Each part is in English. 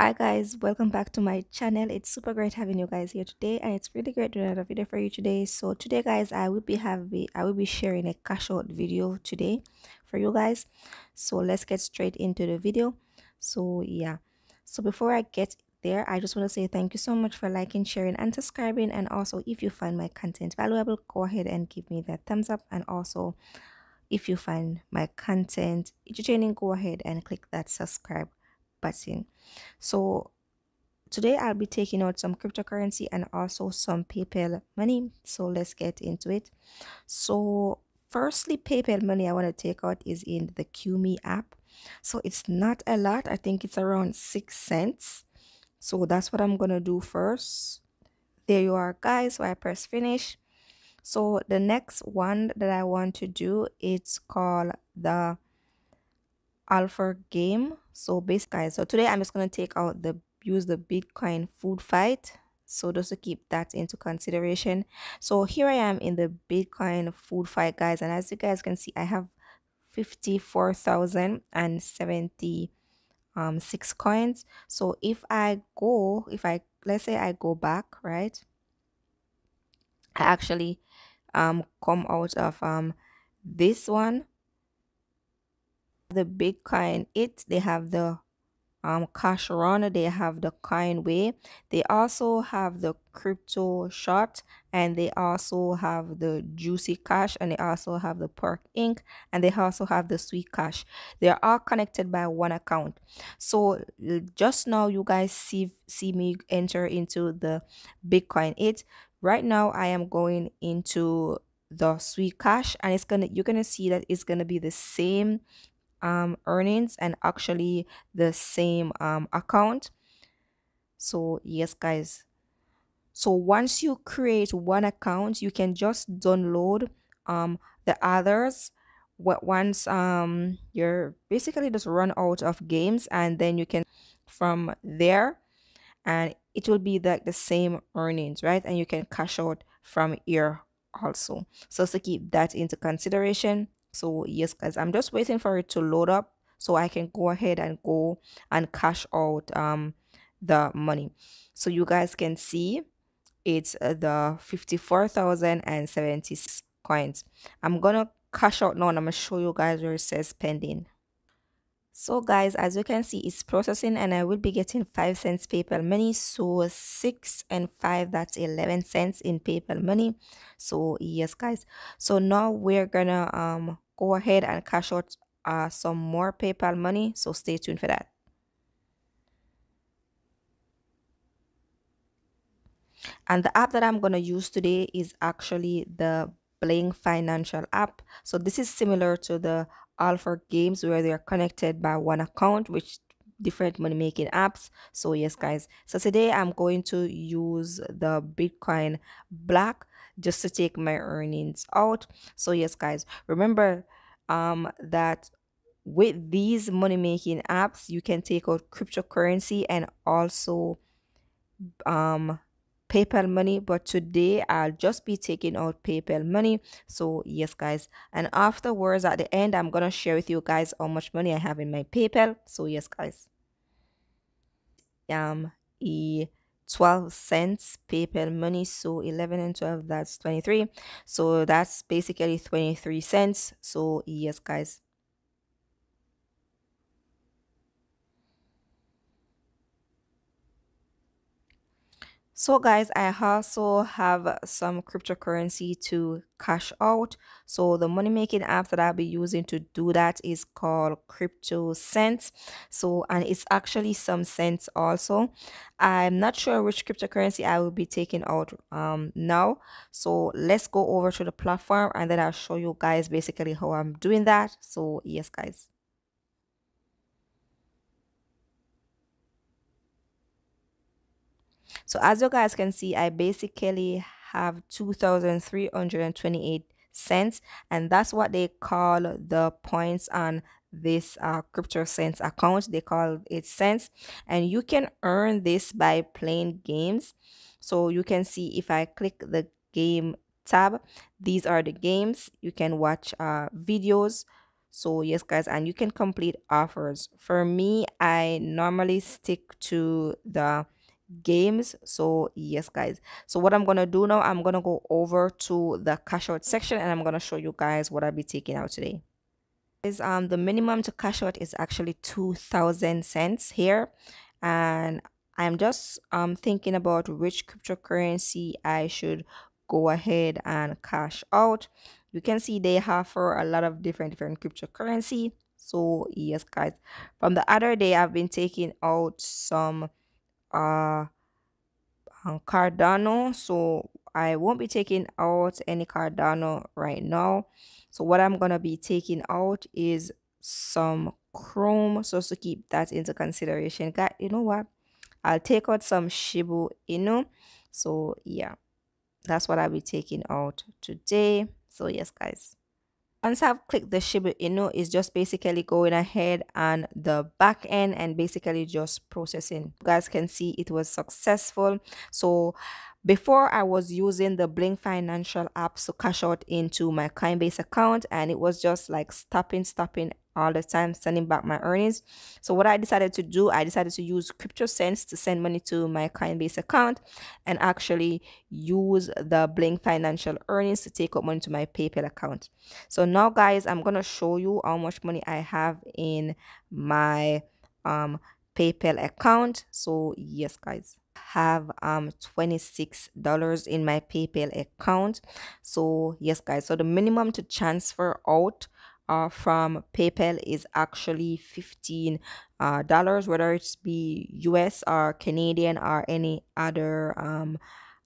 Hi guys, welcome back to my channel. It's super great having you guys here today and it's really great doing another video for you today. So today guys, I will be having I will be sharing a cash out video today for you guys. So let's get straight into the video. So yeah. So before I get there, I just want to say thank you so much for liking, sharing and subscribing and also if you find my content valuable, go ahead and give me that thumbs up and also if you find my content entertaining, go ahead and click that subscribe button so today I'll be taking out some cryptocurrency and also some PayPal money. So let's get into it. So firstly, PayPal money I want to take out is in the Qmee app. So it's not a lot. I think it's around six cents. So that's what I'm going to do first. There you are guys. So I press finish. So the next one that I want to do, it's called the alpha game. So basically so today i'm just going to take out the use the bitcoin food fight. So just to keep that into consideration. So here i am in the bitcoin food fight guys. And as you guys can see i have 54,070 um six coins. So if i go if i let's say i go back right? I actually um come out of um this one the Bitcoin it they have the um cash run they have the coinway they also have the crypto shot and they also have the juicy cash and they also have the perk inc and they also have the sweet cash. They are all connected by one account. So just now you guys see see me enter into the bitcoin it. Right now i am going into the sweet cash and it's gonna you're gonna see that it's gonna be the same um, earnings and actually the same um, account. So yes, guys. So once you create one account, you can just download um, the others. What once um, you're basically just run out of games, and then you can from there, and it will be like the same earnings, right? And you can cash out from here also. So to keep that into consideration so yes guys i'm just waiting for it to load up so i can go ahead and go and cash out um the money. So you guys can see it's uh, the 54,076 coins. I'm gonna cash out now and i'm gonna show you guys where it says pending so guys, as you can see, it's processing and I will be getting 5 cents PayPal money. So 6 and 5, that's 11 cents in PayPal money. So yes guys. So now we're gonna um go ahead and cash out uh, some more PayPal money. So stay tuned for that. And the app that I'm to use today is actually the Bling Financial app. So this is similar to the Alpha Games where they're connected by one account, which different money making apps. So yes, guys. So today I'm going to use the Bitcoin Black just to take my earnings out. So yes, guys. Remember um that with these money making apps, you can take out cryptocurrency and also um PayPal money, but today I'll just be taking out PayPal money. So yes, guys. And afterwards, at the end, I'm gonna share with you guys how much money I have in my PayPal. So yes, guys. Um, e 12 cents PayPal money. So 11 and 12, that's 23. So that's basically 23 cents. So yes, guys. So guys, I also have some cryptocurrency to cash out. So the money making app that I'll be using to do that is called Crypto Cents. So and it's actually some cents also. I'm not sure which cryptocurrency I will be taking out um now. So let's go over to the platform and then I'll show you guys basically how I'm doing that. So yes guys. So as you guys can see, I basically have 2,328 cents and that's what they call the points on this uh, crypto cents account. They call it cents and you can earn this by playing games. So you can see if i click the game tab these are the games. You can watch uh, videos. So yes, guys, and you can complete offers. For me, I normally stick to the games. So yes, guys. So what I'm gonna do now, I'm gonna go over to the cash out section and I'm gonna show you guys what I'll be taking out today. Is um the minimum to cash out is actually two thousand cents here, and I'm just um thinking about which cryptocurrency I should go ahead and cash out. You can see they offer a lot of different different cryptocurrency. So yes, guys. From the other day, I've been taking out some uh um, Cardano. So I won't be taking out any Cardano right now. So what I'm gonna be taking out is some Chrome. So to keep that into consideration, guys, you know what? I'll take out some Shiba Inu. So yeah, that's what I'll be taking out today. So yes, guys. Once I've clicked the Shiba Inu, it's just basically going ahead and the back end and basically just processing. You guys can see it was successful. So before I was using the Bling Financial app to cash out into my Coinbase account and it was just like stopping, stopping all the time sending back my earnings. So what I decided to do, I decided to use Crypto Cents to send money to my Coinbase account and actually use the Bling Financial earnings to take out money to my PayPal account. So now guys, I'm going to show you how much money I have in my um PayPal account. So yes guys have um $26 in my PayPal account. So yes guys, so the minimum to transfer out uh, from PayPal is actually 15 uh, dollars, whether it's be US or Canadian or any other um,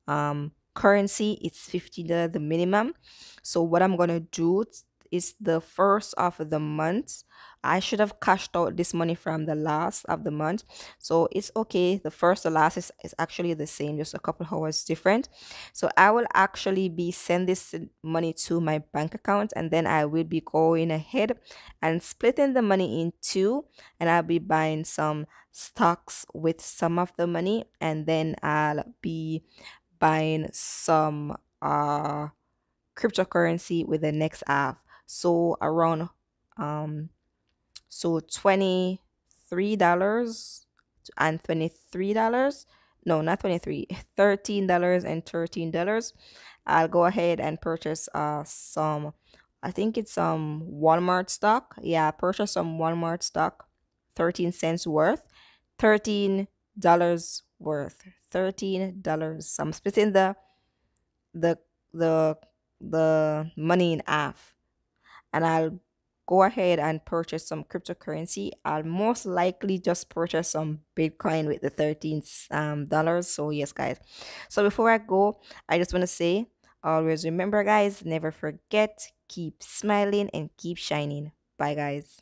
um, currency. It's 50 dollars the minimum. So what I'm gonna do is the first of the month. I should have cashed out this money from the last of the month. So it's okay. The first, the last is, is actually the same, just a couple hours different. So I will actually be send this money to my bank account and then I will be going ahead and splitting the money in two and I'll be buying some stocks with some of the money and then I'll be buying some uh cryptocurrency with the next half so around um so $23 and $23 no not 23 $13 and $13 I'll go ahead and purchase uh some I think it's some Walmart stock. Yeah purchase some Walmart stock. 13 cents worth. $13 worth. $13 I'm splitting the the the the money in half and I'll go ahead and purchase some cryptocurrency. I'll most likely just purchase some Bitcoin with the 13 um, dollars. So yes, guys. So before I go, I just want to say, always remember, guys, never forget, keep smiling and keep shining. Bye, guys.